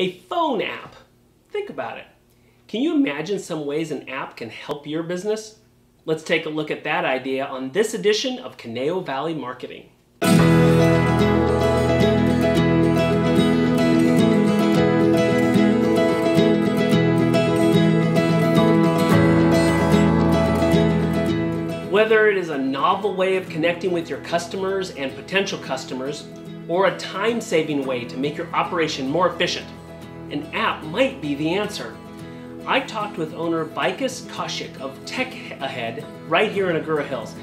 A phone app. Think about it. Can you imagine some ways an app can help your business? Let's take a look at that idea on this edition of Conejo Valley Marketing. Whether it is a novel way of connecting with your customers and potential customers, or a time saving way to make your operation more efficient, an app might be the answer. I talked with owner Vikas Kaushik of Tech Ahead right here in Agoura Hills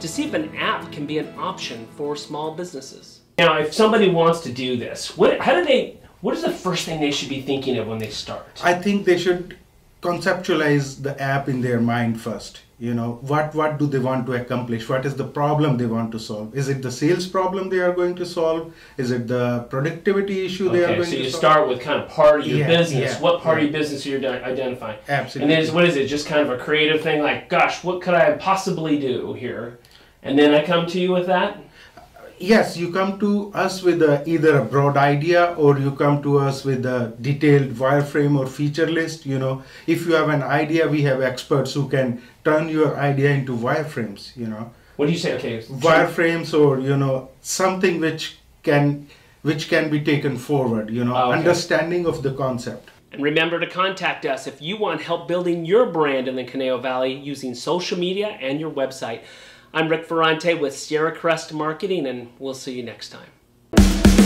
to see if an app can be an option for small businesses. Now, if somebody wants to do this, what, how do they, what is the first thing they should be thinking of when they start? I think they should conceptualize the app in their mind first you know what what do they want to accomplish? What is the problem they want to solve? Is it the sales problem they are going to solve? Is it the productivity issue okay, they are going to solve? so to you solve? start with kind of part of your Yeah, business. yeah, what part of your business you're identifying? Absolutely. and then what is it? Just kind of a creative thing like gosh what could i possibly do here? And then i come to you with that yes you come to us with a, either a broad idea or you come to us with a detailed wireframe or feature list you know if you have an idea we have experts who can turn your idea into wireframes you know what do you say okay wireframes or you know something which can which can be taken forward you know Oh, okay. understanding of the concept And remember to contact us if you want help building your brand in the Conejo Valley using social media and your website. I'm Rick Ferrante with Sierra Crest Marketing, and we'll see you next time.